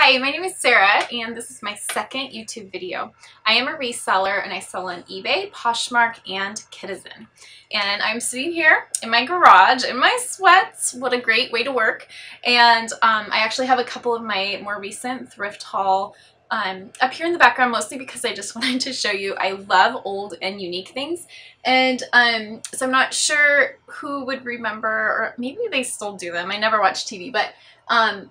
Hi, my name is Sarah and this is my second YouTube video. I am a reseller and I sell on eBay, Poshmark, and Kidizen. And I'm sitting here in my garage in my sweats. What a great way to work. And um, I actually have a couple of my more recent thrift haul um, up here in the background mostly because I just wanted to show you I love old and unique things and um, so I'm not sure who would remember or maybe they still do them I never watch TV but um,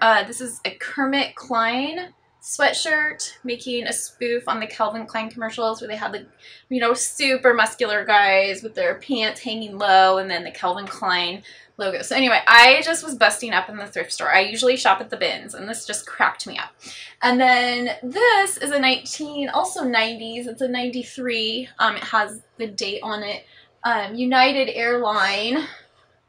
uh, this is a Kermit Klein sweatshirt making a spoof on the Calvin Klein commercials where they had the, you know, super muscular guys with their pants hanging low and then the Calvin Klein logo. So anyway, I just was busting up in the thrift store. I usually shop at the bins and this just cracked me up. And then this is a 19, also 90s. It's a 93. Um, it has the date on it. Um, United Airline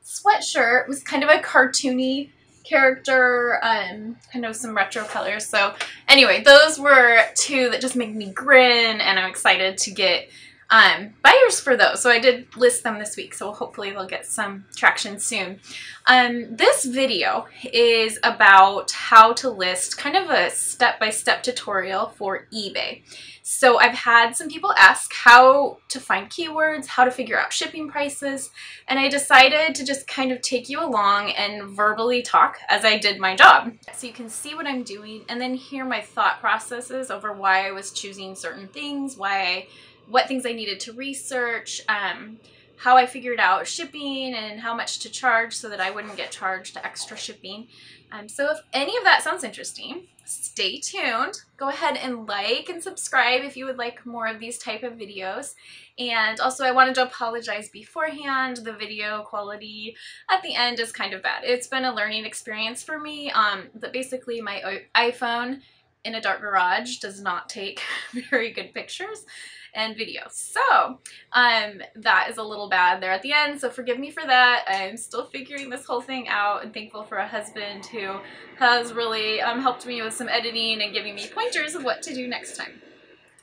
sweatshirt was kind of a cartoony character, um, kind of some retro colors. So anyway, those were two that just make me grin and I'm excited to get um, buyers for those. So I did list them this week, so hopefully they'll get some traction soon. Um, this video is about how to list kind of a step-by-step -step tutorial for eBay. So I've had some people ask how to find keywords, how to figure out shipping prices, and I decided to just kind of take you along and verbally talk as I did my job. So you can see what I'm doing and then hear my thought processes over why I was choosing certain things, why I what things I needed to research, um, how I figured out shipping and how much to charge so that I wouldn't get charged extra shipping. Um, so if any of that sounds interesting, stay tuned. Go ahead and like and subscribe if you would like more of these type of videos. And also I wanted to apologize beforehand. The video quality at the end is kind of bad. It's been a learning experience for me. Um, but basically my iPhone in a dark garage does not take very good pictures and videos. So um, that is a little bad there at the end, so forgive me for that. I'm still figuring this whole thing out and thankful for a husband who has really um, helped me with some editing and giving me pointers of what to do next time.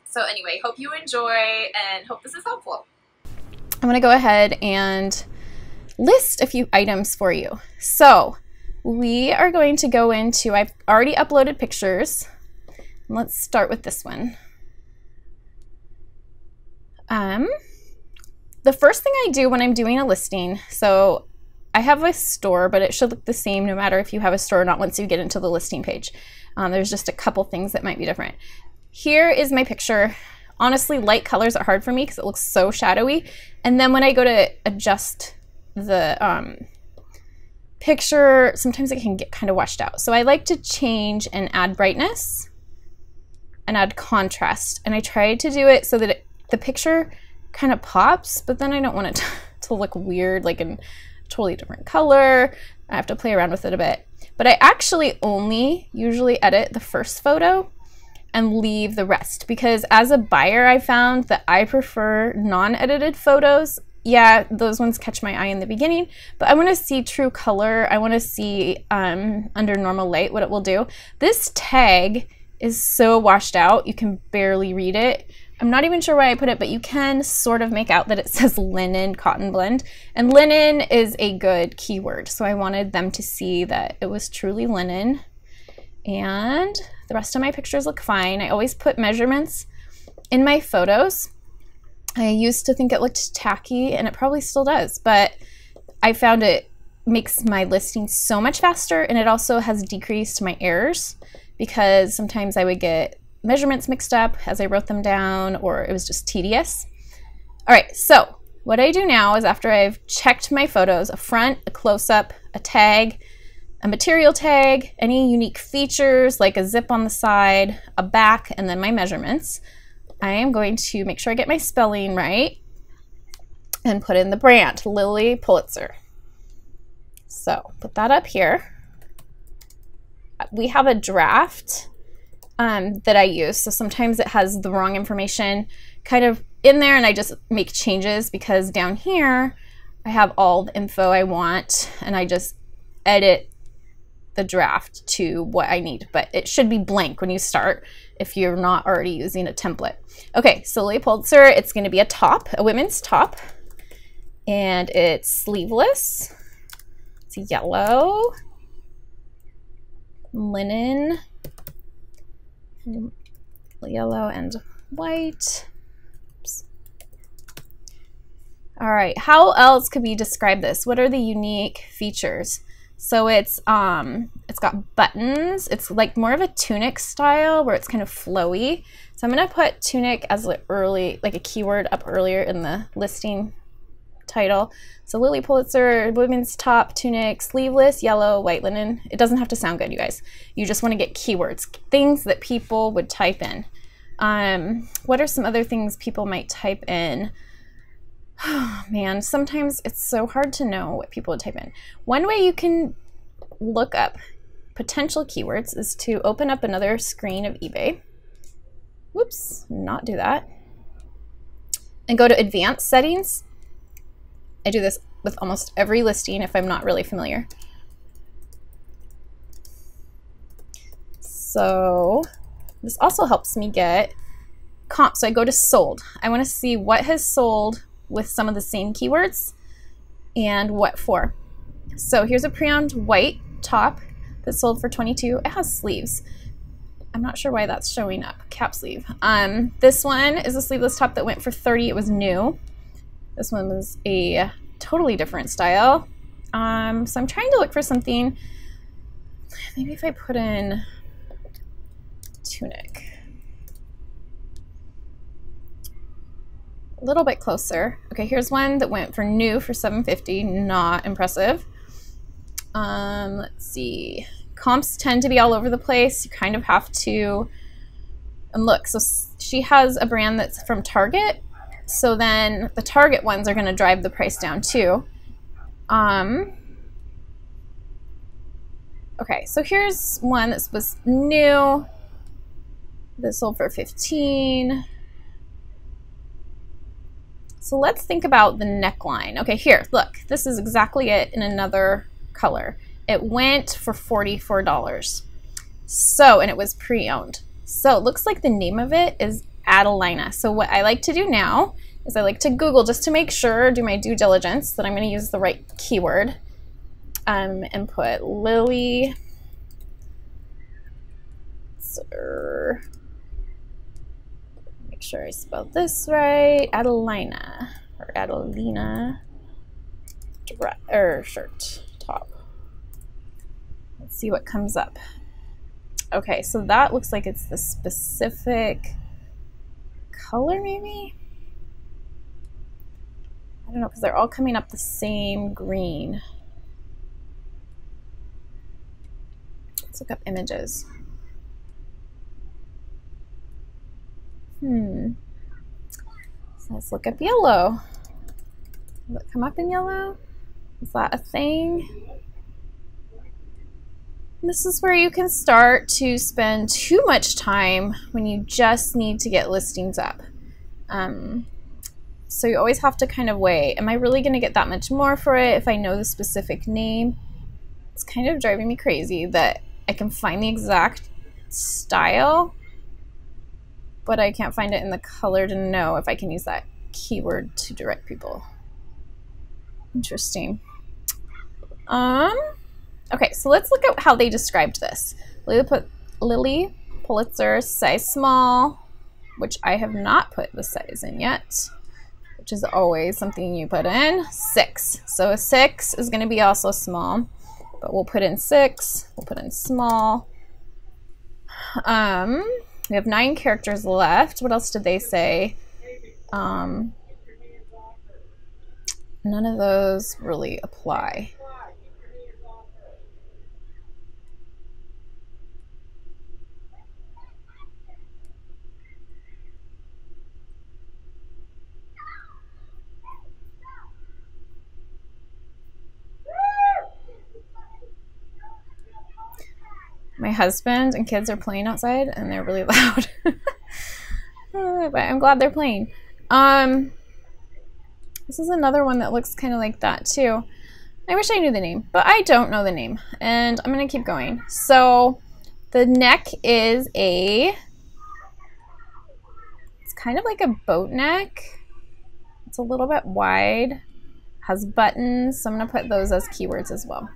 So anyway, hope you enjoy and hope this is helpful. I'm going to go ahead and list a few items for you. So we are going to go into, I've already uploaded pictures. Let's start with this one. Um, the first thing I do when I'm doing a listing, so I have a store, but it should look the same no matter if you have a store or not once you get into the listing page. Um, there's just a couple things that might be different. Here is my picture. Honestly, light colors are hard for me because it looks so shadowy. And then when I go to adjust the um, picture, sometimes it can get kind of washed out. So I like to change and add brightness and add contrast. And I try to do it so that it the picture kind of pops, but then I don't want it to, look weird, like in totally different color. I have to play around with it a bit. But I actually only usually edit the first photo and leave the rest because as a buyer, I found that I prefer non-edited photos. Yeah, those ones catch my eye in the beginning, but I want to see true color. I want to see um, under normal light what it will do. This tag is so washed out, you can barely read it. I'm not even sure why I put it, but you can sort of make out that it says linen cotton blend. And linen is a good keyword. So I wanted them to see that it was truly linen. And the rest of my pictures look fine. I always put measurements in my photos. I used to think it looked tacky and it probably still does, but I found it makes my listing so much faster and it also has decreased my errors because sometimes I would get measurements mixed up as I wrote them down or it was just tedious. All right, so what I do now is after I've checked my photos, a front, a close-up, a tag, a material tag, any unique features like a zip on the side, a back, and then my measurements, I am going to make sure I get my spelling right and put in the brand, Lilly Pulitzer. So put that up here. We have a draft um, that I use. So sometimes it has the wrong information kind of in there and I just make changes because down here I have all the info I want and I just edit the draft to what I need. But it should be blank when you start if you're not already using a template. Okay, so Pulitzer, it's going to be a top, a women's top. And it's sleeveless. It's yellow linen, yellow and white. Oops. All right, how else could we describe this? What are the unique features? So it's um it's got buttons. It's like more of a tunic style where it's kind of flowy. So I'm gonna put tunic as early like a keyword up earlier in the listing title. So Lilly Pulitzer women's top tunic, sleeveless, yellow, white linen. It doesn't have to sound good, you guys. You just want to get keywords, things that people would type in. Um, what are some other things people might type in? Oh, man, sometimes it's so hard to know what people would type in. One way you can look up potential keywords is to open up another screen of eBay. Whoops, not do that. And go to advanced settings. I do this with almost every listing if I'm not really familiar. So this also helps me get comp. So I go to sold. I want to see what has sold with some of the same keywords and what for. So here's a pre-owned white top that sold for 22. It has sleeves. I'm not sure why that's showing up. Cap sleeve. Um, this one is a sleeveless top that went for 30. It was new. This one was a totally different style. Um, so I'm trying to look for something. Maybe if I put in tunic. a little bit closer. Okay, here's one that went for new for 750. Not impressive. Um, let's see. Comps tend to be all over the place. You kind of have to. And look, so she has a brand that's from Target. So then the Target ones are going to drive the price down too. Um, okay, so here's one that was new. This sold for 15. So let's think about the neckline. Okay, here, look, this is exactly it in another color. It went for $44. So, and it was pre-owned. So it looks like the name of it is Adelina. So what I like to do now is I like to Google just to make sure, do my due diligence that I'm gonna use the right keyword um, and put Lily Sir, make sure I spelled this right. Adelina or Adelina or shirt top. Let's see what comes up. Okay, so that looks like it's the specific color maybe? I don't know because they're all coming up the same green. Let's look up images. Hmm. So let's look up yellow. Will it come up in yellow? Is that a thing? This is where you can start to spend too much time when you just need to get listings up. Um, so you always have to kind of weigh, am I really going to get that much more for it if I know the specific name? It's kind of driving me crazy that I can find the exact style but I can't find it in the color to know if I can use that keyword to direct people. Interesting. Um, okay, so let's look at how they described this. Lilly, put, Lilly Pulitzer size small, which I have not put the size in yet, which is always something you put in. Six. So a six is going to be also small, but we'll put in six. We'll put in small. Um, we have nine characters left. What else did they say? Um, none of those really apply. My husband and kids are playing outside and they're really loud. but I'm glad they're playing. Um, this is another one that looks kind of like that too. I wish I knew the name, but I don't know the name. And I'm going to keep going. So the neck is a, it's kind of like a boat neck. It's a little bit wide, has buttons. So I'm going to put those as keywords as well.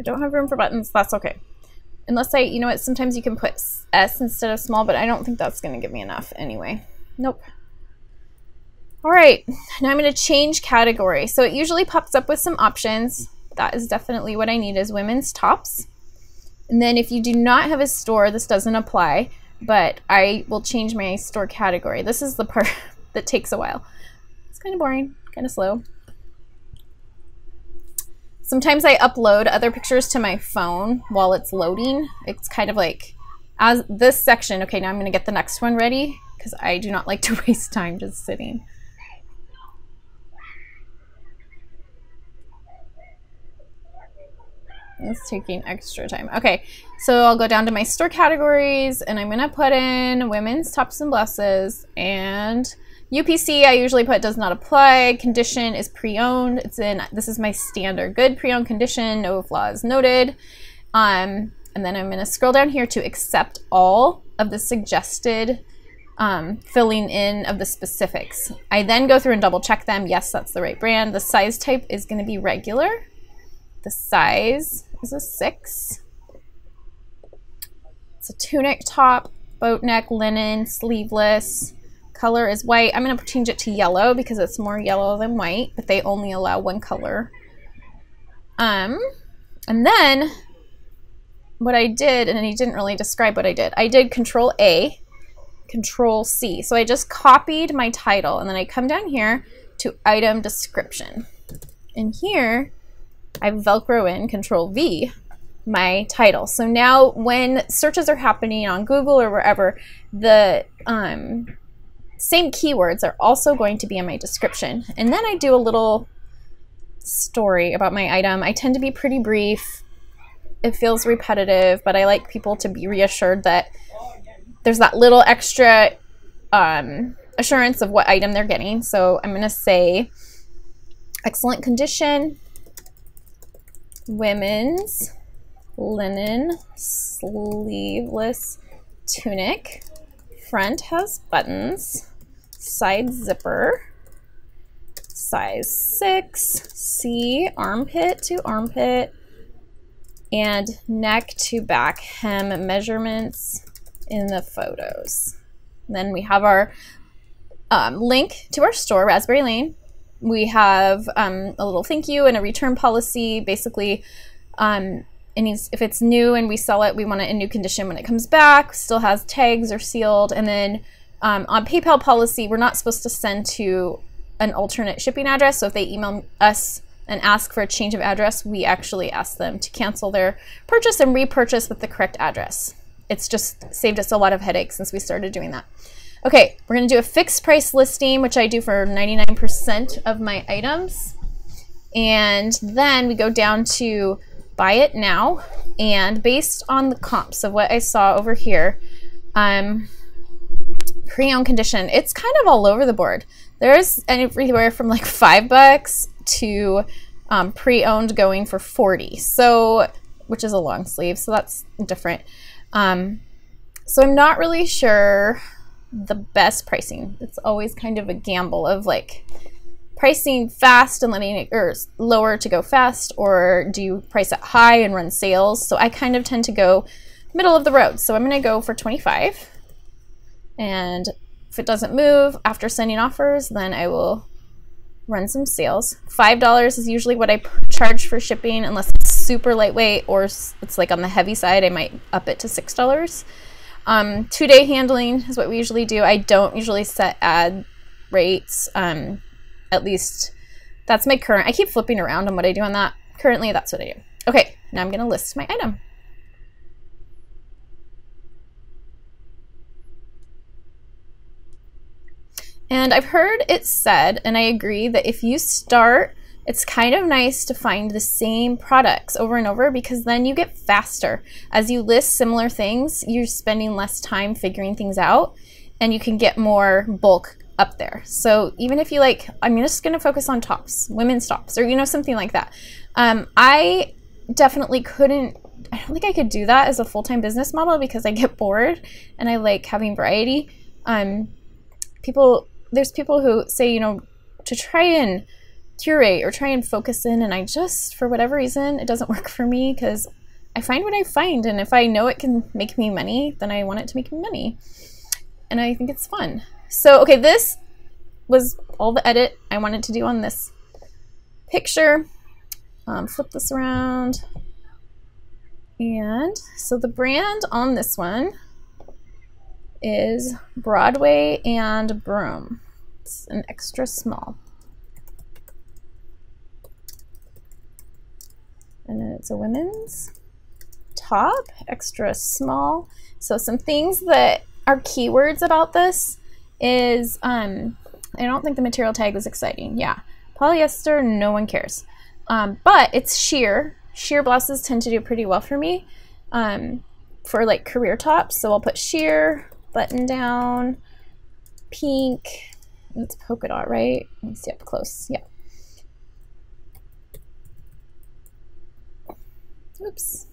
I don't have room for buttons. That's okay. Unless I, you know what, sometimes you can put S instead of small, but I don't think that's going to give me enough anyway. Nope. All right, now I'm going to change category. So it usually pops up with some options. That is definitely what I need is women's tops. And then if you do not have a store, this doesn't apply, but I will change my store category. This is the part that takes a while. It's kind of boring, kind of slow. Sometimes I upload other pictures to my phone while it's loading. It's kind of like, as this section, okay, now I'm gonna get the next one ready because I do not like to waste time just sitting. It's taking extra time. Okay, so I'll go down to my store categories and I'm gonna put in women's tops and blouses and UPC I usually put does not apply. Condition is pre-owned. It's in, this is my standard good pre-owned condition, no flaws noted. Um, and then I'm gonna scroll down here to accept all of the suggested um, filling in of the specifics. I then go through and double check them. Yes, that's the right brand. The size type is gonna be regular. The size is a six. It's a tunic top, boat neck, linen, sleeveless color is white. I'm going to change it to yellow because it's more yellow than white, but they only allow one color. Um, and then what I did, and he didn't really describe what I did, I did Control A, Control C. So I just copied my title, and then I come down here to Item Description. And here, I Velcro in Control V my title. So now when searches are happening on Google or wherever, the um, same keywords are also going to be in my description. And then I do a little story about my item. I tend to be pretty brief. It feels repetitive, but I like people to be reassured that there's that little extra um, assurance of what item they're getting. So I'm going to say excellent condition, women's linen sleeveless tunic. Front has buttons side zipper, size 6, C, armpit to armpit, and neck to back hem measurements in the photos. Then we have our um, link to our store, Raspberry Lane. We have um, a little thank you and a return policy. Basically, um, if it's new and we sell it, we want it in new condition when it comes back. Still has tags or sealed, and then um, on PayPal policy, we're not supposed to send to an alternate shipping address. So if they email us and ask for a change of address, we actually ask them to cancel their purchase and repurchase with the correct address. It's just saved us a lot of headaches since we started doing that. Okay, we're going to do a fixed price listing, which I do for 99% of my items. And then we go down to buy it now. And based on the comps of what I saw over here, um, pre-owned condition, it's kind of all over the board. There's everywhere from like five bucks to um, pre-owned going for 40. So, which is a long sleeve. So that's different. Um, so I'm not really sure the best pricing. It's always kind of a gamble of like pricing fast and letting it or lower to go fast or do you price it high and run sales? So I kind of tend to go middle of the road. So I'm going to go for 25 and if it doesn't move after sending offers, then I will run some sales. $5 is usually what I charge for shipping unless it's super lightweight or it's like on the heavy side, I might up it to $6. Um, two day handling is what we usually do. I don't usually set ad rates. Um, at least that's my current. I keep flipping around on what I do on that. Currently, that's what I do. Okay, now I'm going to list my item. And I've heard it said, and I agree, that if you start, it's kind of nice to find the same products over and over because then you get faster. As you list similar things, you're spending less time figuring things out and you can get more bulk up there. So even if you like, I'm just going to focus on tops, women's tops, or you know, something like that. Um, I definitely couldn't, I don't think I could do that as a full time business model because I get bored and I like having variety. Um, people there's people who say, you know, to try and curate or try and focus in and I just for whatever reason it doesn't work for me because I find what I find and if I know it can make me money then I want it to make me money. And I think it's fun. So okay this was all the edit I wanted to do on this picture. Um, flip this around. And so the brand on this one is Broadway and Broom it's an extra small and then it's a women's top, extra small. So some things that are keywords about this is, um, I don't think the material tag was exciting. Yeah, polyester, no one cares. Um, but it's sheer. Sheer blouses tend to do pretty well for me um, for like career tops. So I'll put sheer, button down, pink, it's polka dot, right? Let me see up close. Yeah. Oops.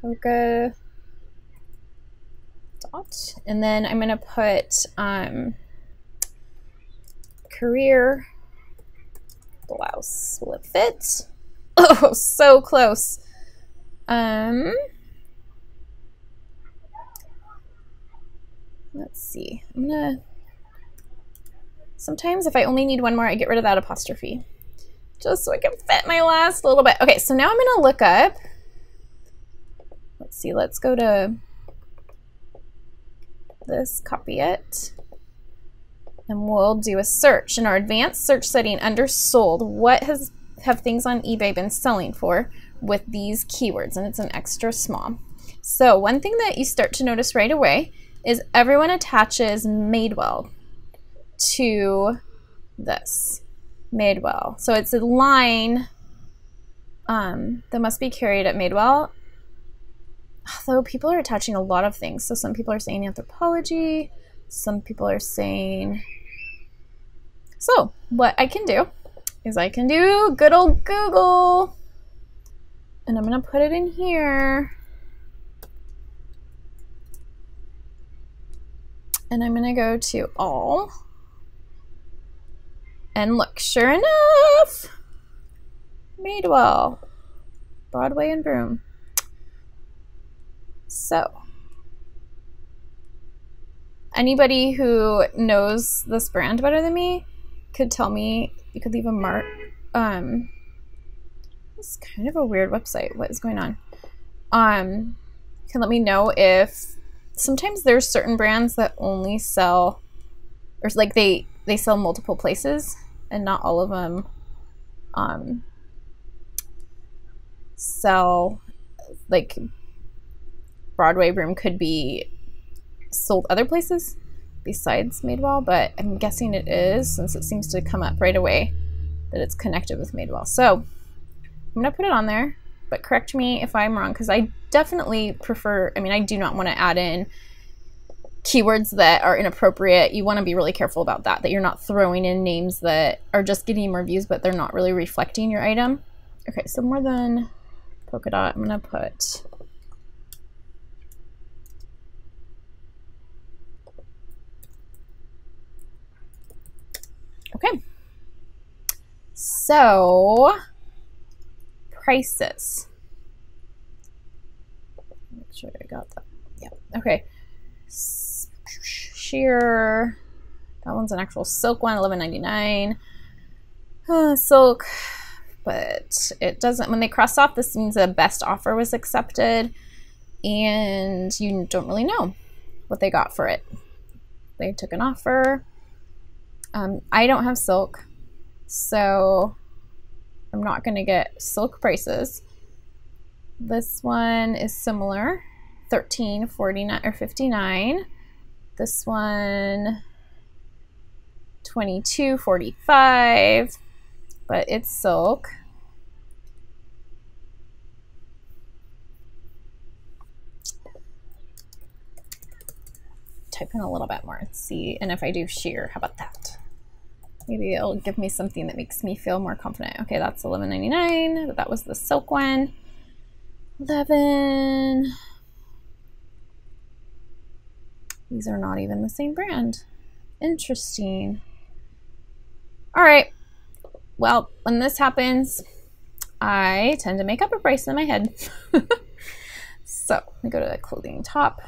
Polka dot. And then I'm going to put um, career blouse. Will it fit? Oh, so close. Um, let's see. I'm to... Sometimes if I only need one more, I get rid of that apostrophe just so I can fit my last little bit. Okay, so now I'm to look up. Let's see, let's go to this, copy it. And we'll do a search. In our advanced search setting under sold, what has have things on eBay been selling for with these keywords? And it's an extra small. So one thing that you start to notice right away is everyone attaches Madewell to this. Madewell. So it's a line um, that must be carried at Madewell. Though people are attaching a lot of things. So some people are saying Anthropologie. Some people are saying... So what I can do is I can do good old Google. And I'm going to put it in here. And I'm going to go to all. And look, sure enough, Madewell, Broadway and Broom. So, anybody who knows this brand better than me could tell me, you could leave a mark. Um, it's kind of a weird website. What is going on? Um, can let me know if sometimes there's certain brands that only sell, or like they they sell multiple places and not all of them um, sell like Broadway Room could be sold other places besides Madewell, but I'm guessing it is since it seems to come up right away that it's connected with Madewell. So I'm gonna put it on there, but correct me if I'm wrong because I definitely prefer, I mean, I do not want to add in keywords that are inappropriate, you want to be really careful about that, that you're not throwing in names that are just getting more views, but they're not really reflecting your item. Okay, so more than polka dot, I'm going to put Okay. So, prices. Make sure I got that. Yeah. Okay sheer. That one's an actual silk one, eleven ninety nine. Uh, silk, but it doesn't. When they cross off, this means the best offer was accepted, and you don't really know what they got for it. They took an offer. Um, I don't have silk, so I'm not going to get silk prices. This one is similar, 13.49 or 59. This one, 22.45, but it's silk. Type in a little bit more. Let's see. And if I do sheer, how about that? Maybe it'll give me something that makes me feel more confident. Okay, that's 11.99, but that was the silk one. 11 these are not even the same brand. Interesting. All right. Well, when this happens, I tend to make up a price in my head. so we go to the clothing top.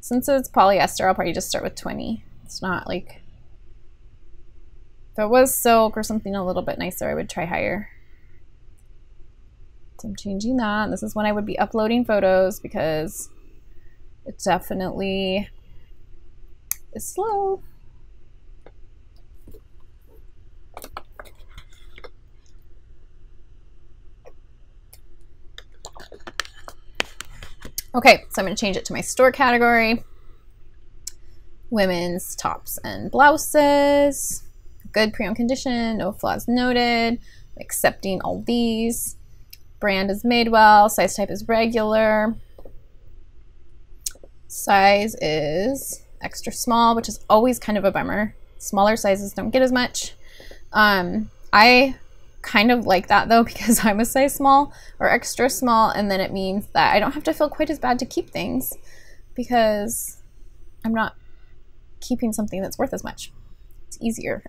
Since it's polyester, I'll probably just start with 20. It's not like, if it was silk or something a little bit nicer, I would try higher. So I'm changing that. This is when I would be uploading photos because it definitely is slow. Okay, so I'm going to change it to my store category. Women's tops and blouses. Good pre-owned condition, no flaws noted. Accepting all these. Brand is Madewell, Size type is regular. Size is extra small, which is always kind of a bummer. Smaller sizes don't get as much. Um, I kind of like that though because I'm a size small or extra small and then it means that I don't have to feel quite as bad to keep things because I'm not keeping something that's worth as much. It's easier.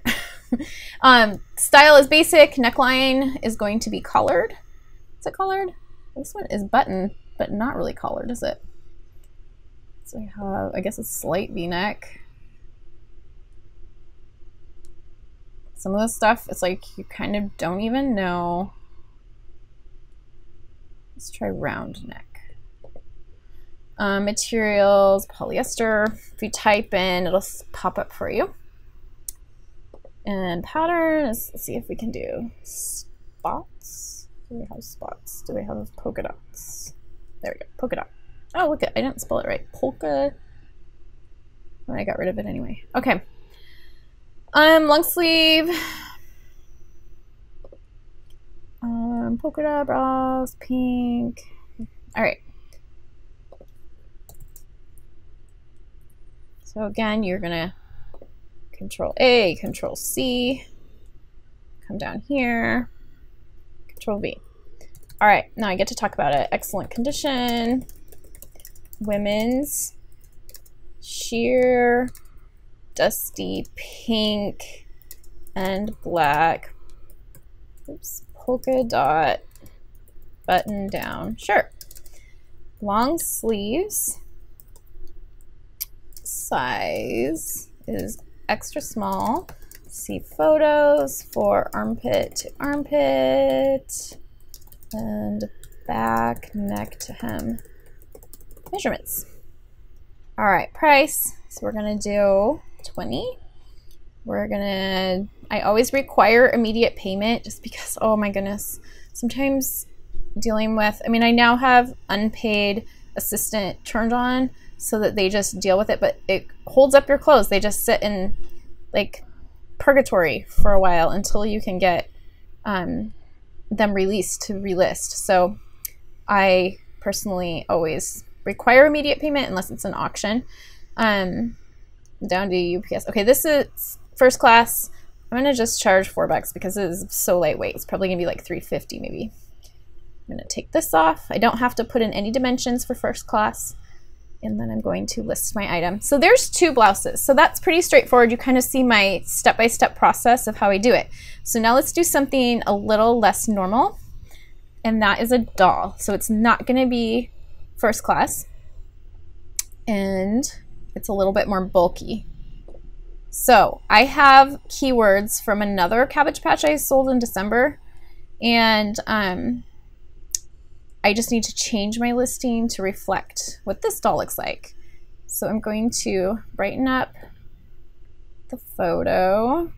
um, style is basic. Neckline is going to be collared. Is it collared? This one is button, but not really collared, is it? So I have, I guess, a slight V-neck. Some of the stuff, it's like you kind of don't even know. Let's try round neck. Um, materials, polyester. If you type in, it'll pop up for you. And patterns, let's see if we can do spots. Do we have spots? Do we have polka dots? There we go, polka dot. Oh, look at, I didn't spell it right. Polka. Oh, I got rid of it anyway. Okay. Um, long sleeve. Um, polka dot bras, pink. All right. So again, you're gonna control A, control C, come down here, control V. All right, now I get to talk about it. Excellent condition, women's, sheer, dusty pink and black. Oops, polka dot button down shirt. Long sleeves. Size is extra small. See photos for armpit to armpit and back neck to hem measurements. All right, price. So we're gonna do 20. We're gonna, I always require immediate payment just because, oh my goodness, sometimes dealing with, I mean, I now have unpaid assistant turned on so that they just deal with it, but it holds up your clothes. They just sit in like purgatory for a while until you can get um, them released to relist. So I personally always require immediate payment unless it's an auction. Um, down to UPS. Okay, this is first class. I'm gonna just charge four bucks because it is so lightweight. It's probably gonna be like 350 maybe. I'm gonna take this off. I don't have to put in any dimensions for first class. And then I'm going to list my item. So there's two blouses. So that's pretty straightforward. You kind of see my step-by-step -step process of how I do it. So now let's do something a little less normal. And that is a doll. So it's not gonna be first class. And it's a little bit more bulky. So I have keywords from another Cabbage Patch I sold in December, and um, I just need to change my listing to reflect what this doll looks like. So I'm going to brighten up the photo.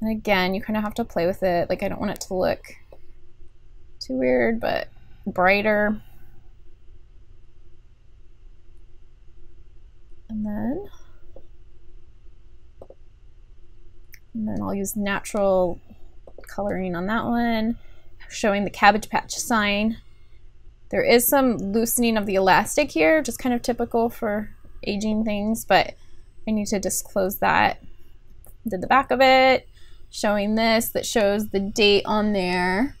And again, you kind of have to play with it. Like I don't want it to look too weird, but brighter. And then, and then I'll use natural coloring on that one, showing the Cabbage Patch sign. There is some loosening of the elastic here, just kind of typical for aging things, but I need to disclose that. Did the back of it, showing this that shows the date on there.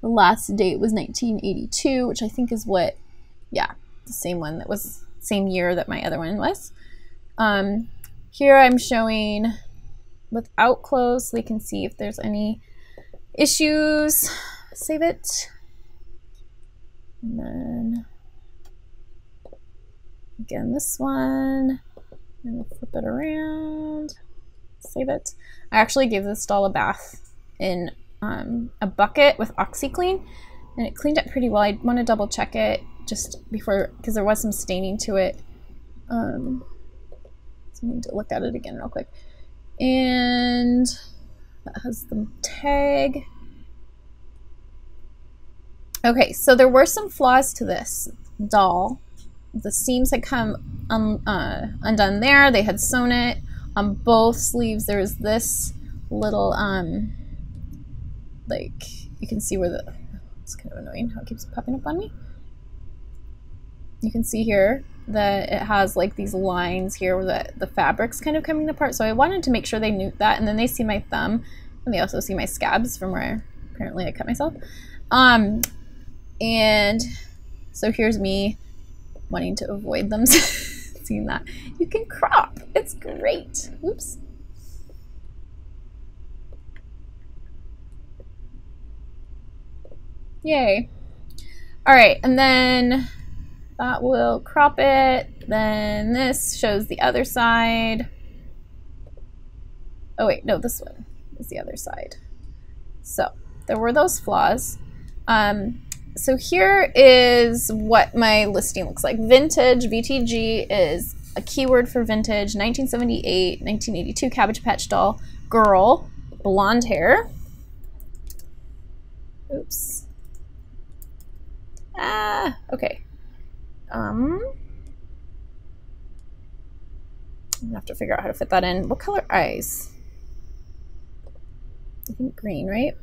The last date was 1982, which I think is what, yeah, the same one that was same year that my other one was. Um, here I'm showing without clothes so they can see if there's any issues. Save it. And then again this one. And flip it around. Save it. I actually gave this doll a bath in um, a bucket with OxiClean and it cleaned up pretty well. I want to double check it just before because there was some staining to it. Um, so I need to look at it again real quick. And that has the tag. Okay, so there were some flaws to this doll. The seams had come un, uh, undone there. They had sewn it on both sleeves. There was this little, um, like, you can see where the, it's kind of annoying how it keeps popping up on me. You can see here that it has like these lines here where the, the fabric's kind of coming apart. So I wanted to make sure they knew that. And then they see my thumb and they also see my scabs from where apparently I cut myself. Um, and so here's me wanting to avoid them seeing that. You can crop. It's great. Oops. Yay. All right, and then that will crop it. Then this shows the other side. Oh wait, no, this one is the other side. So there were those flaws. Um, so here is what my listing looks like. Vintage, VTG is a keyword for vintage, 1978, 1982 Cabbage Patch Doll, girl, blonde hair. Oops. Ah, okay. Um, I'm gonna have to figure out how to fit that in. What color eyes? I think green, right?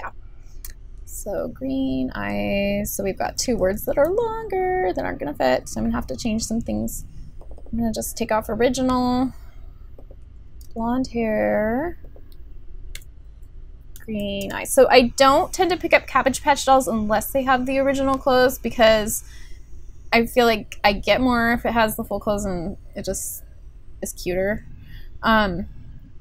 Yeah. So green eyes. So we've got two words that are longer that aren't gonna fit. So I'm gonna have to change some things. I'm gonna just take off original. Blonde hair green eyes. So I don't tend to pick up Cabbage Patch dolls unless they have the original clothes because I feel like I get more if it has the full clothes and it just is cuter. Um,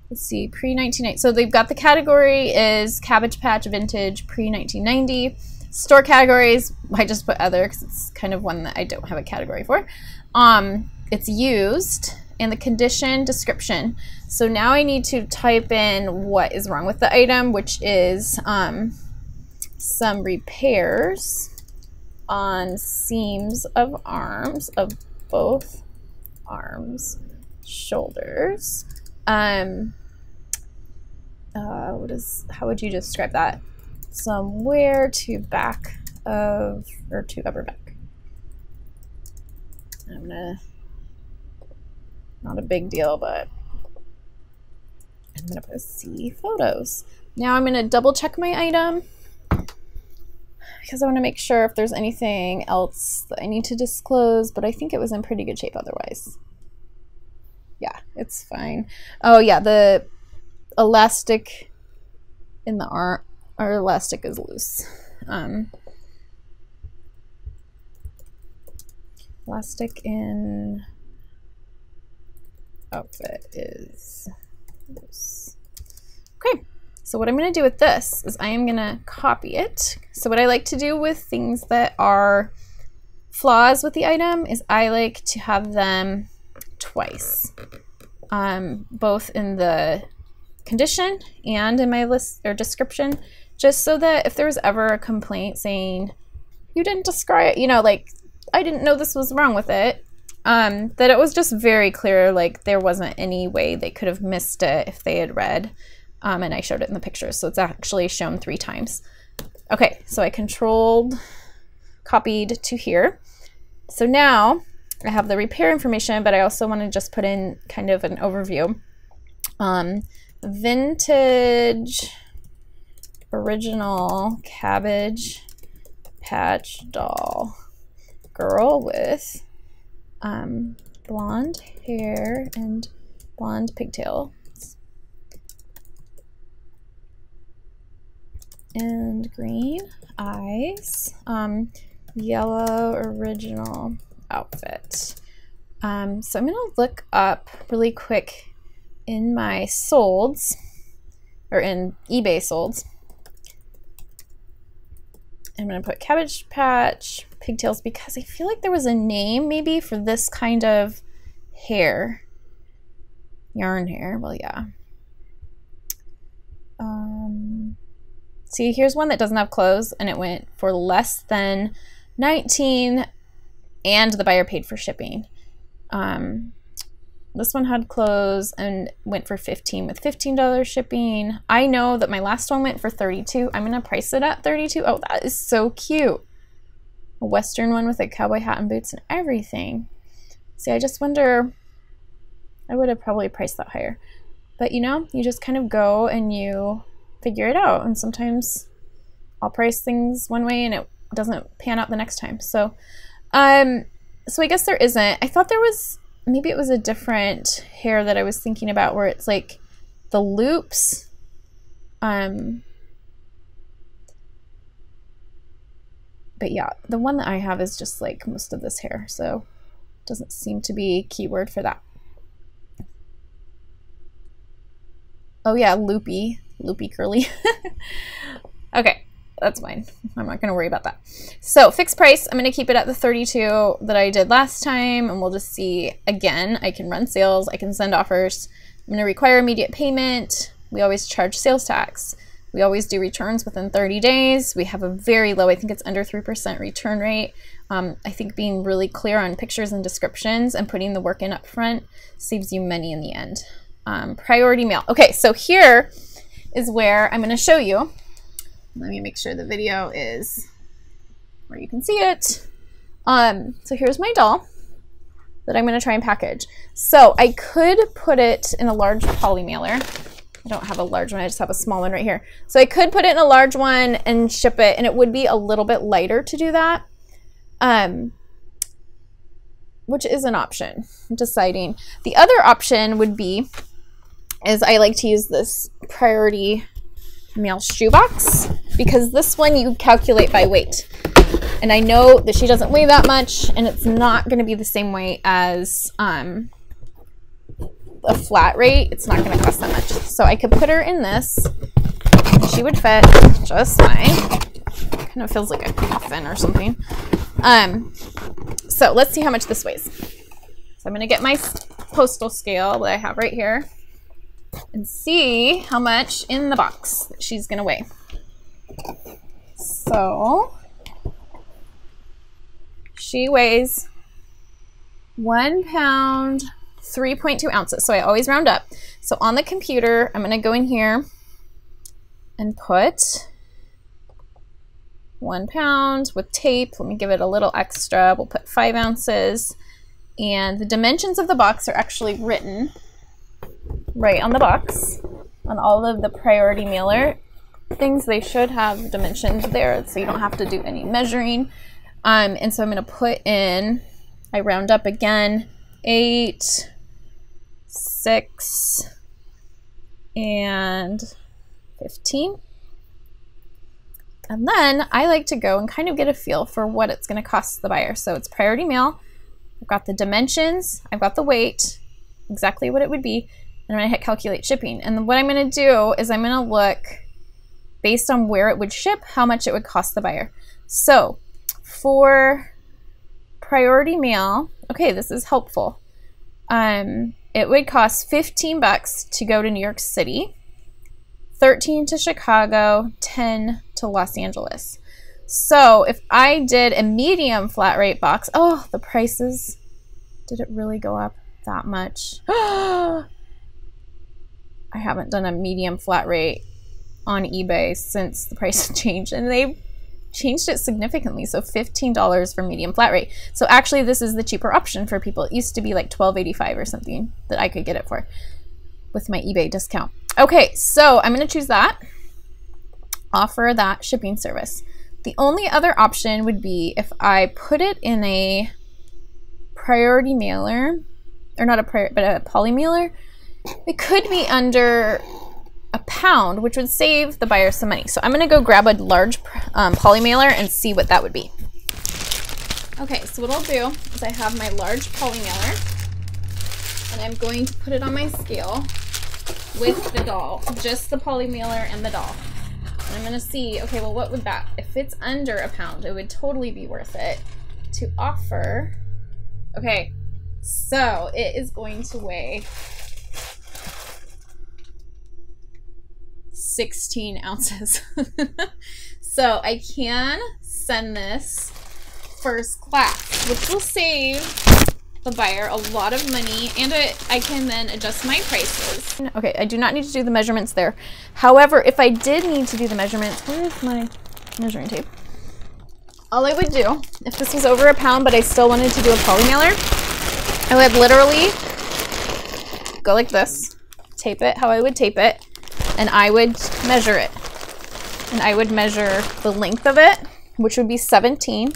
let's see, pre 1990. So they've got the category is Cabbage Patch Vintage pre 1990. Store categories, I just put other because it's kind of one that I don't have a category for. Um, it's used and the condition description. So now I need to type in what is wrong with the item, which is um, some repairs on seams of arms, of both arms, shoulders. Um, uh, what is, how would you describe that? Somewhere to back of, or to upper back. I'm gonna not a big deal, but I'm going to put see photos. Now I'm going to double check my item because I want to make sure if there's anything else that I need to disclose, but I think it was in pretty good shape otherwise. Yeah, it's fine. Oh yeah, the elastic in the arm, or elastic is loose. Um, elastic in outfit is Okay, so what I'm going to do with this is I am going to copy it. So what I like to do with things that are flaws with the item is I like to have them twice, um, both in the condition and in my list or description, just so that if there was ever a complaint saying you didn't describe, you know, like I didn't know this was wrong with it, um, that it was just very clear, like there wasn't any way they could have missed it if they had read. Um, and I showed it in the pictures, so it's actually shown three times. Okay, so I controlled, copied to here. So now I have the repair information, but I also want to just put in kind of an overview. Um, vintage original cabbage patch doll girl with um, blonde hair and blonde pigtail. And green eyes. Um, yellow original outfit. Um, so I'm going to look up really quick in my solds, or in eBay solds. I'm going to put Cabbage Patch pigtails because I feel like there was a name maybe for this kind of hair. Yarn hair. Well, yeah. Um, see, here's one that doesn't have clothes and it went for less than 19 and the buyer paid for shipping. Um, this one had clothes and went for 15 with $15 shipping. I know that my last one went for 32. I'm going to price it at 32. Oh, that is so cute. A western one with a cowboy hat and boots and everything. See, I just wonder I would have probably priced that higher. But you know, you just kind of go and you figure it out. And sometimes I'll price things one way and it doesn't pan out the next time. So, um, so I guess there isn't. I thought there was maybe it was a different hair that I was thinking about where it's like the loops. Um, but yeah, the one that I have is just like most of this hair, so doesn't seem to be keyword for that. Oh yeah, loopy, loopy curly. okay, that's fine. I'm not going to worry about that. So fixed price, I'm going to keep it at the 32 that I did last time, and we'll just see again. I can run sales, I can send offers. I'm going to require immediate payment. We always charge sales tax. We always do returns within 30 days. We have a very low, I think it's under 3% return rate. Um, I think being really clear on pictures and descriptions and putting the work in up front saves you money in the end. Um, priority mail. Okay, so here is where I'm going to show you let me make sure the video is where you can see it. Um, so here's my doll that I'm going to try and package. So I could put it in a large poly mailer. I don't have a large one, I just have a small one right here. So I could put it in a large one and ship it, and it would be a little bit lighter to do that. Um, which is an option, deciding. The other option would be, is I like to use this priority mail shoebox because this one you calculate by weight. And I know that she doesn't weigh that much and it's not going to be the same weight as um, a flat rate. It's not going to cost that much. So I could put her in this. She would fit just fine. Kind of feels like a coffin or something. Um, so let's see how much this weighs. So I'm going to get my postal scale that I have right here and see how much in the box she's going to weigh. So she weighs one pound, 3.2 ounces. So I always round up. So on the computer, I'm going to go in here and put one pound with tape. Let me give it a little extra. We'll put five ounces. And the dimensions of the box are actually written right on the box on all of the priority mailer things they should have dimensions there so you don't have to do any measuring um, and so I'm going to put in I round up again eight six and 15 and then I like to go and kind of get a feel for what it's going to cost the buyer so it's priority mail I've got the dimensions I've got the weight exactly what it would be and I'm going to hit calculate shipping. And what I'm going to do is I'm going to look based on where it would ship, how much it would cost the buyer. So for priority mail, okay, this is helpful. Um, it would cost 15 bucks to go to New York City, 13 to Chicago, 10 to Los Angeles. So if I did a medium flat rate box, oh, the prices, did it really go up that much? I haven't done a medium flat rate on eBay since the price changed and they changed it significantly so $15 for medium flat rate. So actually this is the cheaper option for people. It used to be like $12.85 or something that I could get it for with my eBay discount. Okay so I'm gonna choose that. Offer that shipping service. The only other option would be if I put it in a priority mailer or not a prior but a poly mailer it could be under a pound, which would save the buyer some money. So I'm to go grab a large um, poly mailer and see what that would be. Okay, so what I'll do is I have my large poly mailer and I'm going to put it on my scale with the doll, just the poly mailer and the doll. And I'm gonna see, okay, well what would that, if it's under a pound, it would totally be worth it to offer. Okay, so it is going to weigh 16 ounces. so I can send this first class, which will save the buyer a lot of money and it, I can then adjust my prices. Okay, I do not need to do the measurements there. However, if I did need to do the measurements, where's my measuring tape? All I would do, if this was over a pound but I still wanted to do a poly mailer, I would literally go like this, tape it how I would tape it, and I would measure it. And I would measure the length of it, which would be 17,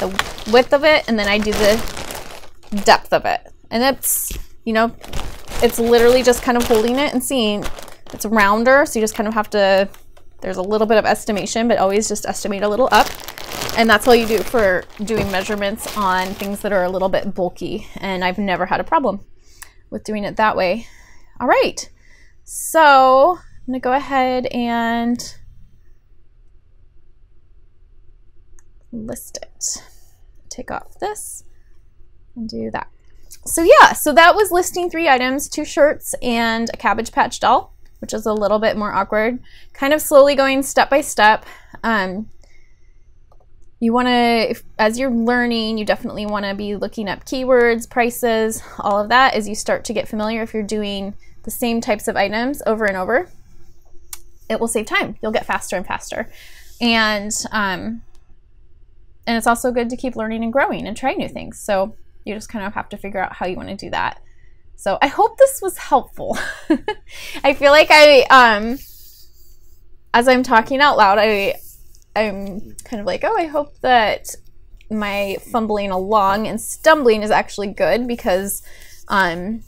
the width of it, and then I do the depth of it. And it's, you know, it's literally just kind of holding it and seeing it's rounder, so you just kind of have to, there's a little bit of estimation, but always just estimate a little up. And that's all you do for doing measurements on things that are a little bit bulky. And I've never had a problem with doing it that way. All right. So I'm going to go ahead and list it. Take off this and do that. So yeah, so that was listing three items, two shirts and a Cabbage Patch doll, which is a little bit more awkward. Kind of slowly going step by step. Um, you want to, as you're learning, you definitely want to be looking up keywords, prices, all of that as you start to get familiar. If you're doing the same types of items over and over, it will save time. You'll get faster and faster. And, um, and it's also good to keep learning and growing and try new things. So you just kind of have to figure out how you want to do that. So I hope this was helpful. I feel like I, um, as I'm talking out loud, I, I'm kind of like, oh, I hope that my fumbling along and stumbling is actually good because um,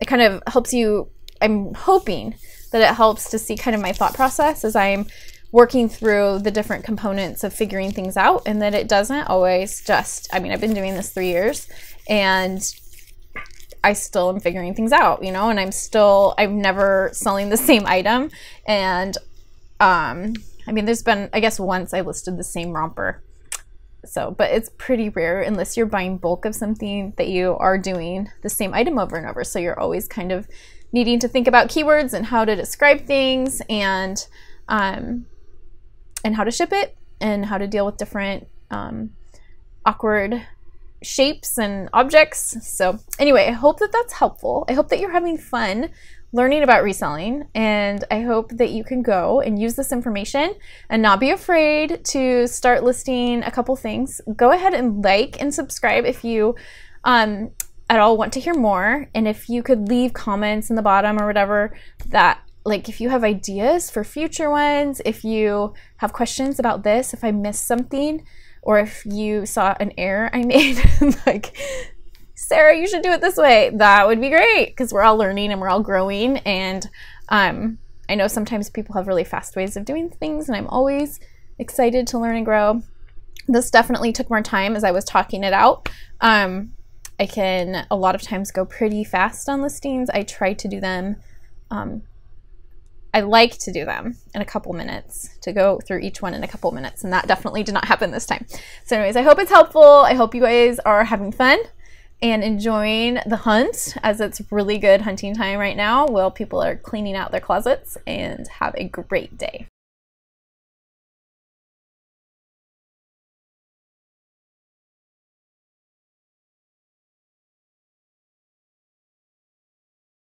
it kind of helps you. I'm hoping that it helps to see kind of my thought process as I'm working through the different components of figuring things out and that it doesn't always just i mean i've been doing this three years and i still am figuring things out you know and i'm still i'm never selling the same item. And um i mean there's been i guess once i listed the same romper. So but it's pretty rare unless you're buying bulk of something that you are doing the same item over and over. So you're always kind of needing to think about keywords and how to describe things and um, and how to ship it and how to deal with different um, awkward shapes and objects. So anyway, I hope that that's helpful. I hope that you're having fun learning about reselling and I hope that you can go and use this information and not be afraid to start listing a couple things. Go ahead and like and subscribe if you um, at all want to hear more and if you could leave comments in the bottom or whatever that like if you have ideas for future ones, if you have questions about this, if I missed something, or if you saw an error I made, like, Sarah, you should do it this way, that would be great because we're all learning and we're all growing. And um, I know sometimes people have really fast ways of doing things, and I'm always excited to learn and grow. This definitely took more time as I was talking it out. Um, I can a lot of times go pretty fast on listings. I try to do them um, I like to do them in a couple minutes, to go through each one in a couple minutes, and that definitely did not happen this time. So anyways, I hope it's helpful. I hope you guys are having fun and enjoying the hunt as it's really good hunting time right now while people are cleaning out their closets and have a great day.